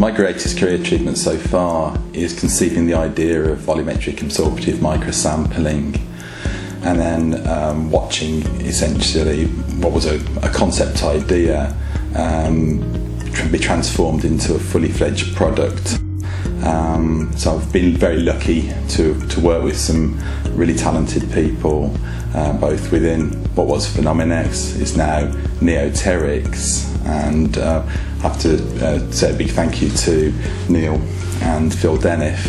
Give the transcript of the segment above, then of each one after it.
My greatest career achievement so far is conceiving the idea of volumetric absorptive microsampling and then um, watching essentially what was a, a concept idea um, be transformed into a fully fledged product. Um, so I've been very lucky to, to work with some really talented people, uh, both within what was Phenomenex, is now Neoteryx, and uh, have to uh, say a big thank you to Neil and Phil Denniff,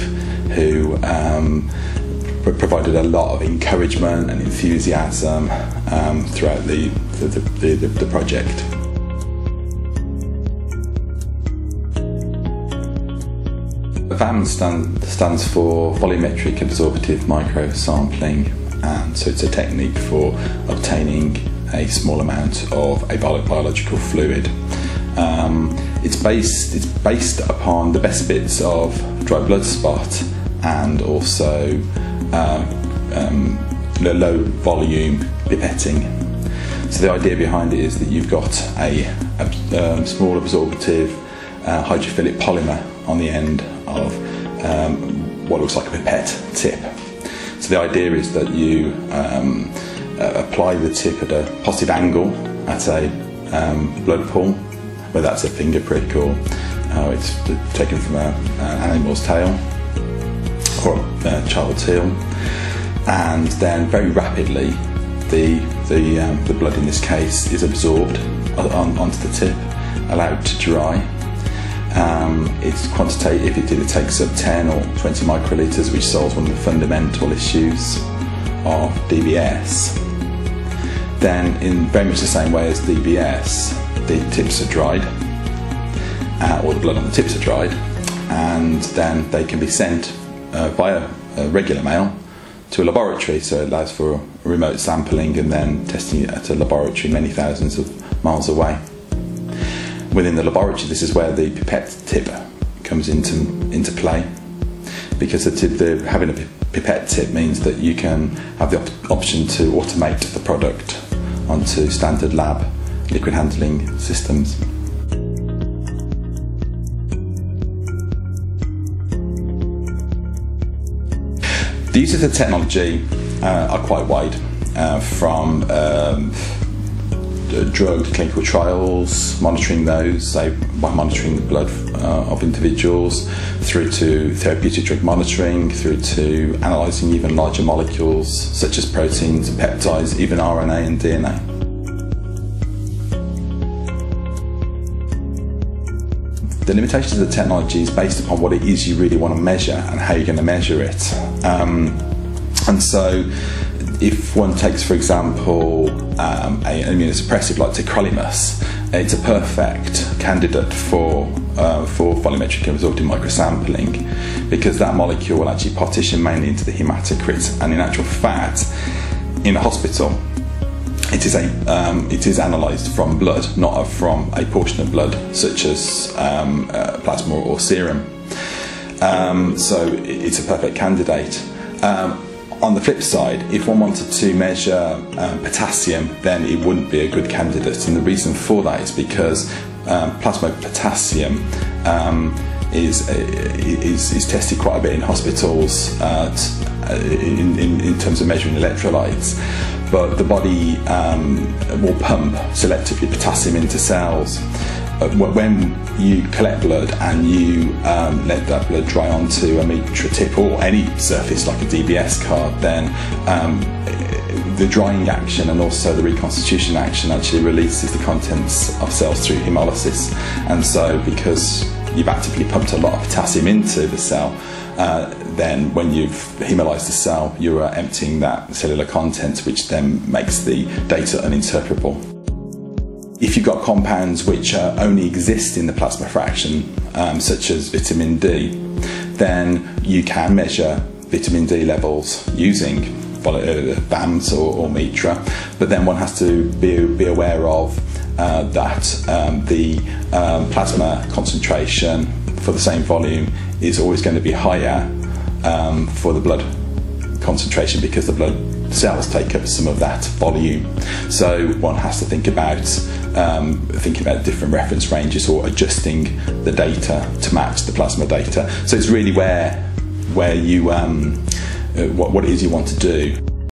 who um, provided a lot of encouragement and enthusiasm um, throughout the, the, the, the project. VAM stand, stands for volumetric absorptive microsampling, and so it's a technique for obtaining a small amount of a biological fluid. Um, it's based it's based upon the best bits of dry blood spot and also um, um, low volume pipetting. So the idea behind it is that you've got a, a um, small absorptive uh, hydrophilic polymer on the end of um, what looks like a pipette tip. So the idea is that you um, uh, apply the tip at a positive angle at a blood pool whether that's a finger prick or uh, it's taken from a, an animal's tail or a child's heel. And then very rapidly, the, the, um, the blood in this case is absorbed on, onto the tip, allowed to dry. Um, it's quantitative, it, it takes up 10 or 20 microliters, which solves one of the fundamental issues of DBS. Then, in very much the same way as DBS, the tips are dried, uh, or the blood on the tips are dried, and then they can be sent uh, via regular mail to a laboratory. So it allows for remote sampling and then testing at a laboratory many thousands of miles away. Within the laboratory, this is where the pipette tip comes into into play, because the, tip, the having a pipette tip means that you can have the op option to automate the product onto standard lab liquid handling systems. The uses of technology uh, are quite wide, uh, from um, drug clinical trials, monitoring those, by monitoring the blood uh, of individuals, through to therapeutic drug monitoring, through to analysing even larger molecules such as proteins and peptides, even RNA and DNA. The limitations of the technology is based upon what it is you really want to measure and how you're going to measure it. Um, and so, if one takes, for example, um, an immunosuppressive like tacrolimus, it's a perfect candidate for uh, for volumetric absorptive microsampling because that molecule will actually partition mainly into the hematocrit, and in actual fact, in a hospital, it is a um, it is analysed from blood, not from a portion of blood, such as um, uh, plasma or serum. Um, so it's a perfect candidate. Um, on the flip side, if one wanted to measure um, potassium, then it wouldn't be a good candidate, and the reason for that is because um, plasma potassium is, is, is tested quite a bit in hospitals uh, in, in, in terms of measuring electrolytes but the body um, will pump selectively potassium into cells. Uh, when you collect blood and you um, let that blood dry onto a Mitra tip or any surface like a DBS card, then um, the drying action and also the reconstitution action actually releases the contents of cells through hemolysis. And so, because you've actively pumped a lot of potassium into the cell, uh, then when you've hemolyzed the cell, you are emptying that cellular content, which then makes the data uninterpretable. If you've got compounds which uh, only exist in the plasma fraction, um, such as vitamin D, then you can measure vitamin D levels using uh, VAMS or, or Mitra, but then one has to be, be aware of uh, that um, the um, plasma concentration for the same volume is always going to be higher um, for the blood concentration because the blood cells take up some of that volume. So one has to think about um, thinking about different reference ranges or adjusting the data to match the plasma data. So it's really where where you um, uh, what, what it is you want to do.